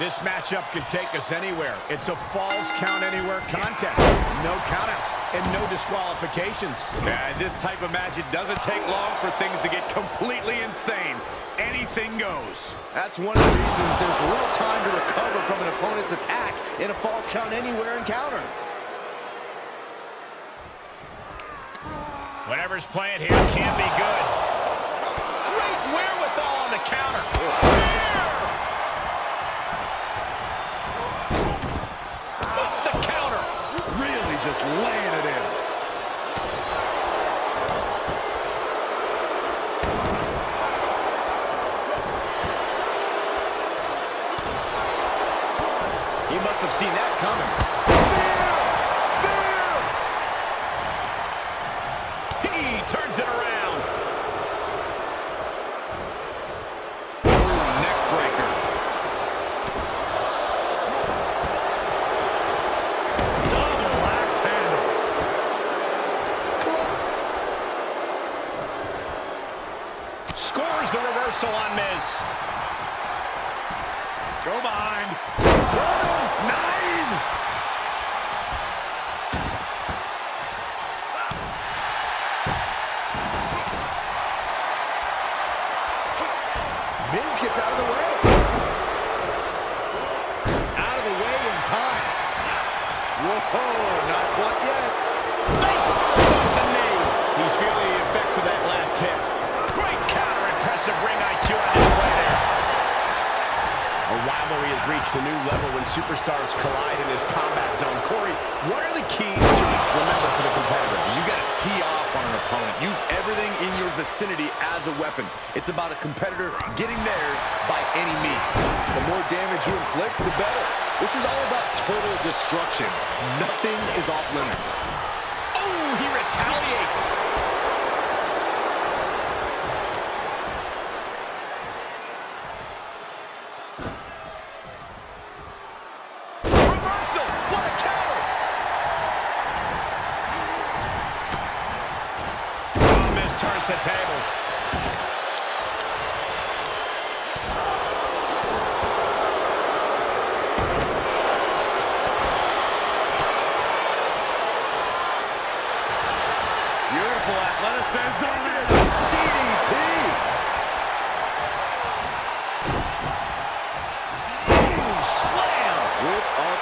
This matchup can take us anywhere. It's a falls count anywhere contest. No countouts and no disqualifications. Yeah, this type of match, it doesn't take long for things to get completely insane. Anything goes. That's one of the reasons there's little time to recover from an opponent's attack in a falls count anywhere encounter. Whatever's playing here can't be good. Great wherewithal on the counter. With the counter. Really just laying it in. He must have seen that coming. Spear! Spear! He turns it around. Ooh, neck breaker. Double axe handle. Scores the reversal on Miz. Go behind. Superstars collide in this combat zone. Corey, what are the keys to remember for the competitors? You got to tee off on an opponent. Use everything in your vicinity as a weapon. It's about a competitor getting theirs by any means. The more damage you inflict, the better. This is all about total destruction. Nothing is off limits. Oh, he retaliates.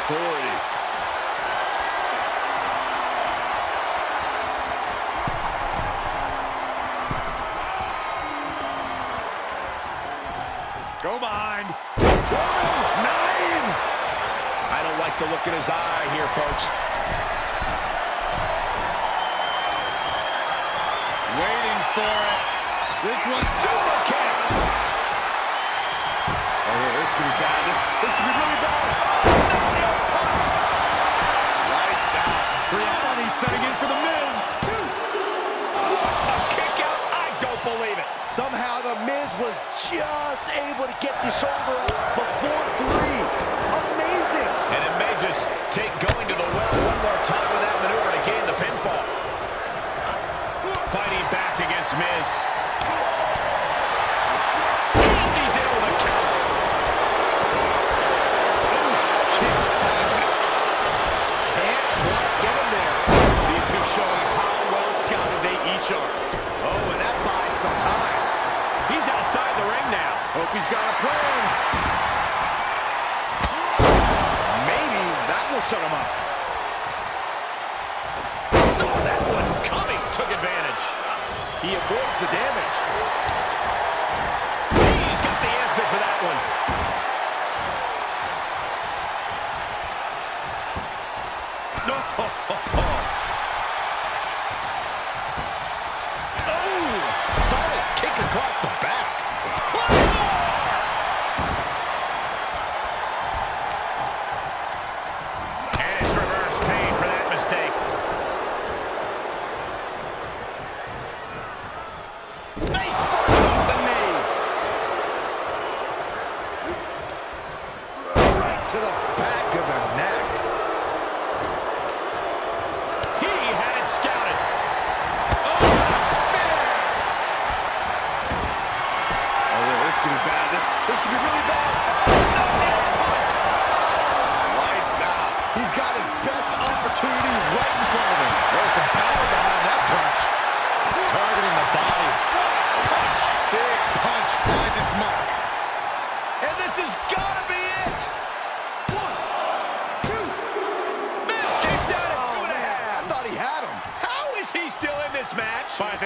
Authority. Go behind. Nine. I don't like the look in his eye here, folks. Waiting for it. This one, Super just able to get the shoulder up before three. Amazing. And it may just take going to the well one more time with that maneuver to gain the pinfall. Fighting back against Miz. He avoids the damage. He's got the answer for that one. No. Oh, solid kick across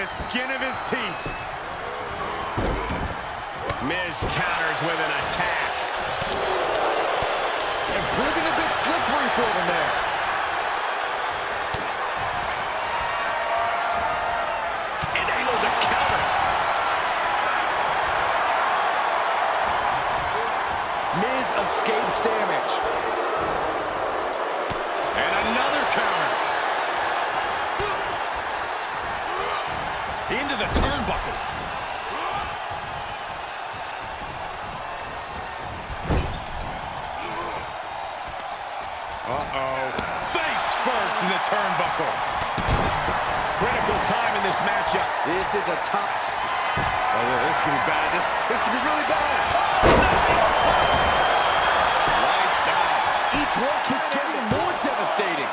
the skin of his teeth. Miz counters with an attack. And proving a bit slippery for them there. And able to counter. Miz escapes damage. And another counter. Into the turnbuckle. Uh-oh. Face first in the turnbuckle. Critical time in this matchup. This is a tough... Oh, yeah, this could be bad. This, this could be really bad. Oh, Lights out. Each one keeps getting more devastating.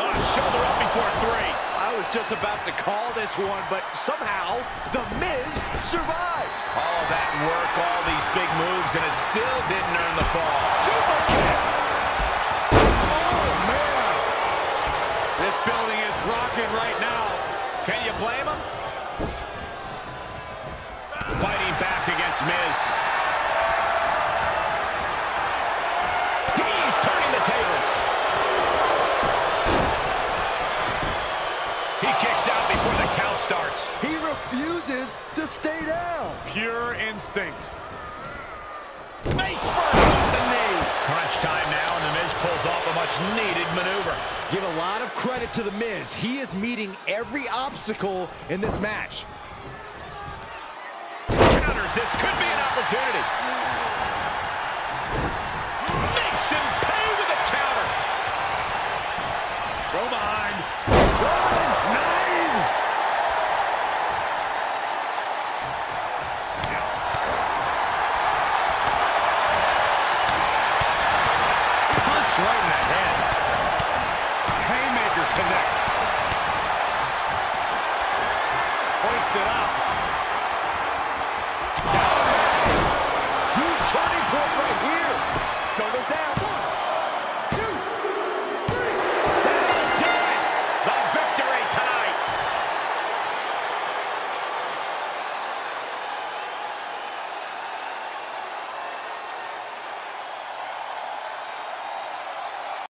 Oh, shoulder up before three. I was just about to call this one, but somehow The Miz survived. All that work, all these big moves, and it still didn't earn the fall. Super kick. Oh, man. This building is rocking right now. Can you blame him? Fighting back against Miz. He's turning the tables. He kicks out before the count starts. He refuses to stay down. Pure instinct. Face first with the knee. Crunch time now, and the Miz pulls off a much-needed maneuver. Give a lot of credit to The Miz. He is meeting every obstacle in this match. Counters. This could be an opportunity. right in the head. Haymaker connects. Hoisted up.